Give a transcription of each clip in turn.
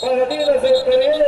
Para ti las experiencias.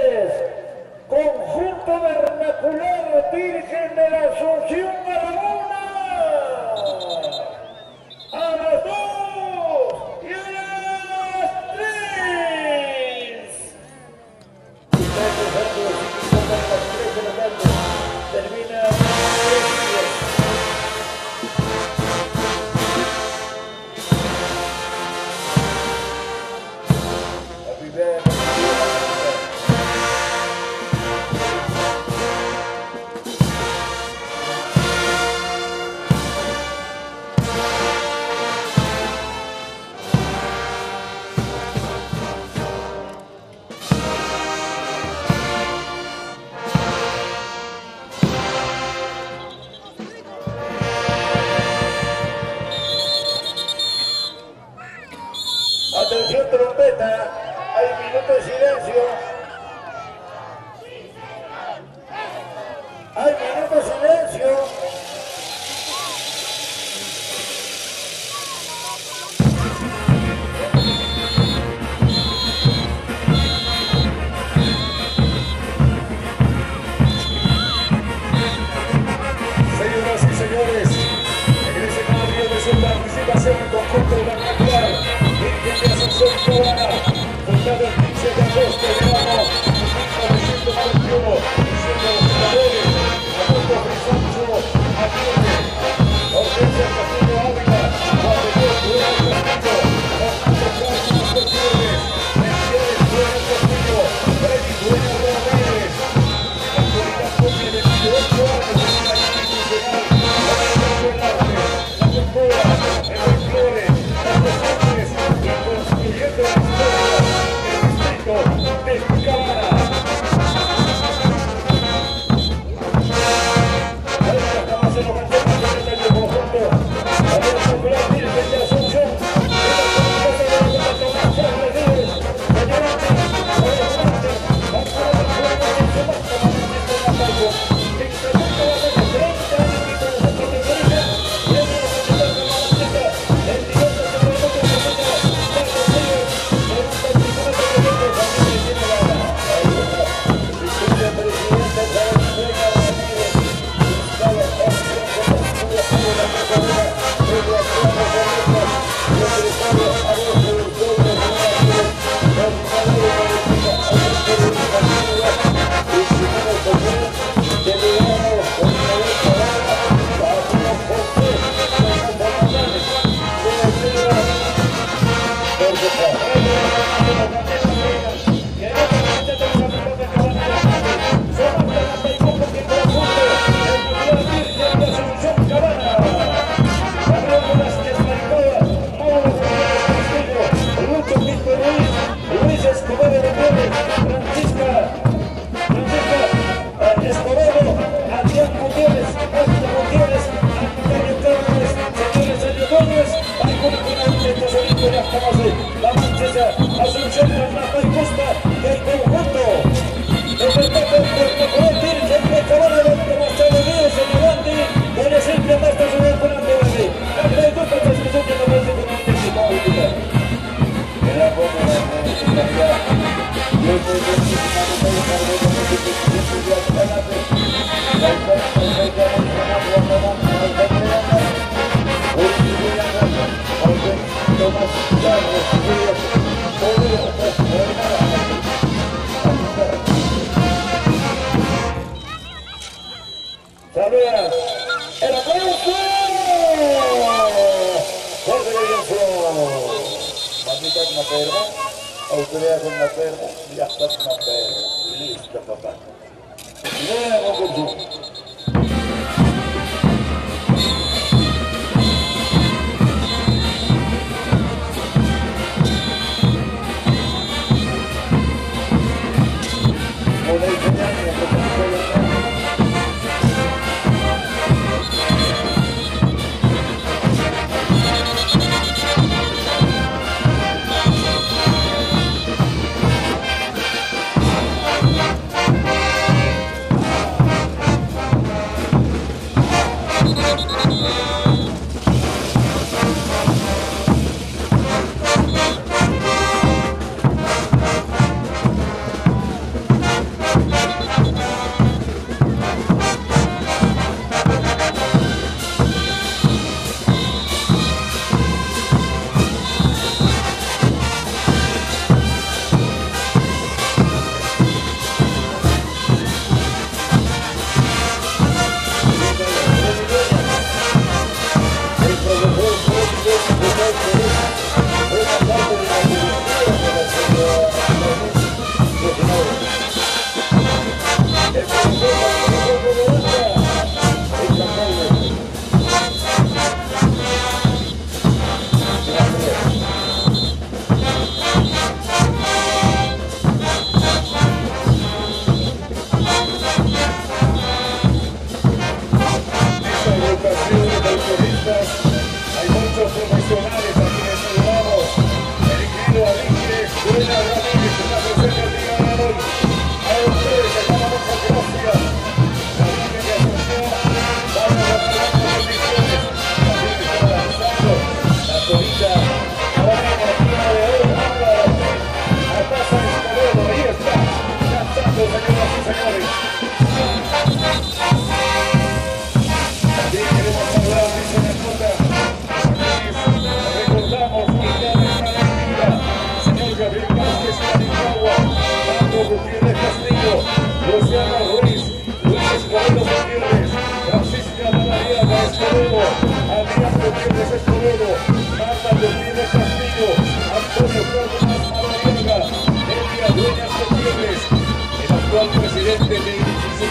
Sánchez, Asunción la del conjunto. El el más de su vez para el la de Levante, la el último, no que se puso ya para la vez. La la. l'air de ma terre, il n'y a pas de ma terre, juste à papa. L'air au. Peter.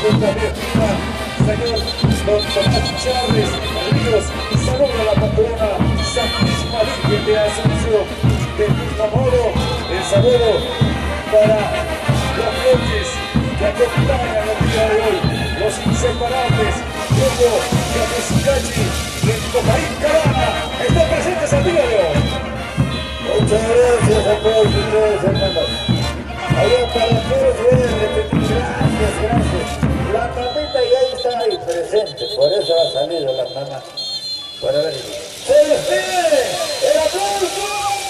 Señor Don Tomás Chávez Ríos, saluda a la patrona Santísima Virgen de Asunción. Del mismo modo, el saludo para los coches que acompañan el día de hoy, los inseparables, Hugo Yamusicachi y el Copaín Carana, están presentes el día de hoy. Muchas gracias a todos ustedes, hermanos. Allá para todos repetir, gracias, gracias. Mamita ya está ahí presente, por eso ha salido la mamá. Para ver. ¡Se despide! ¡El aplauso!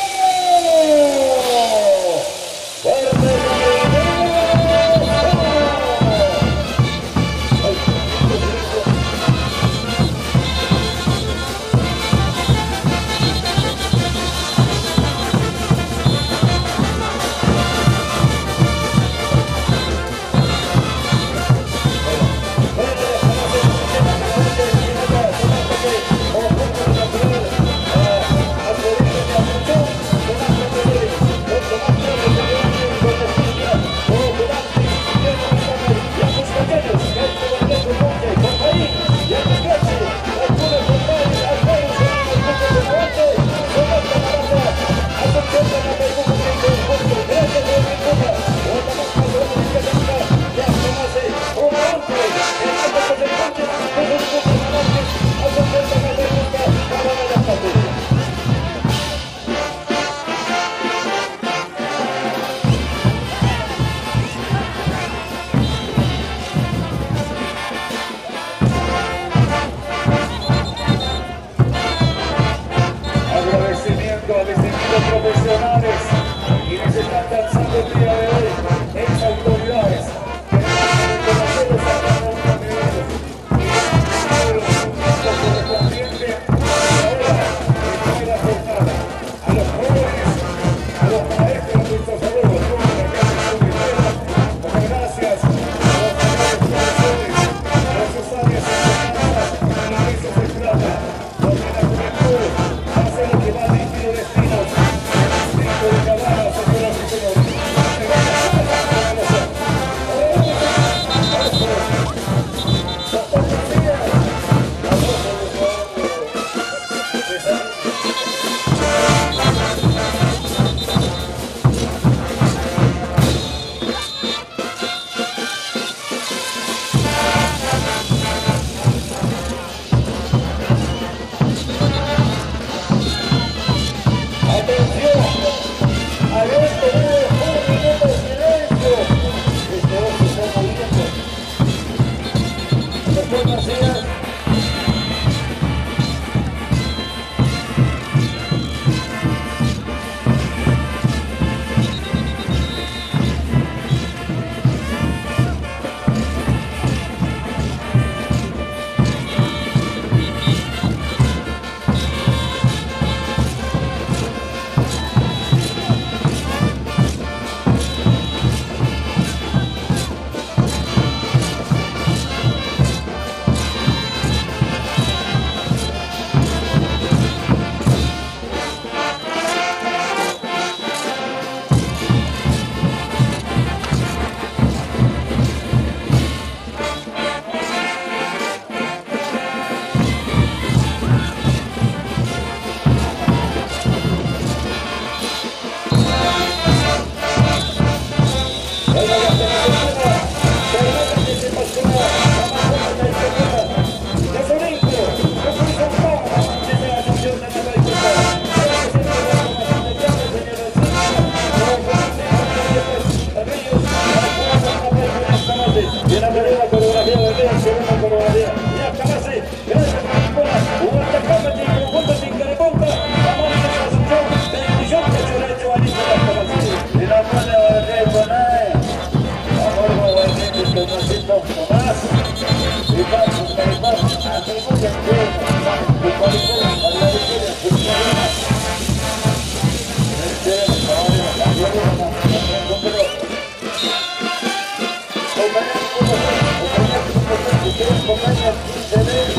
Senate.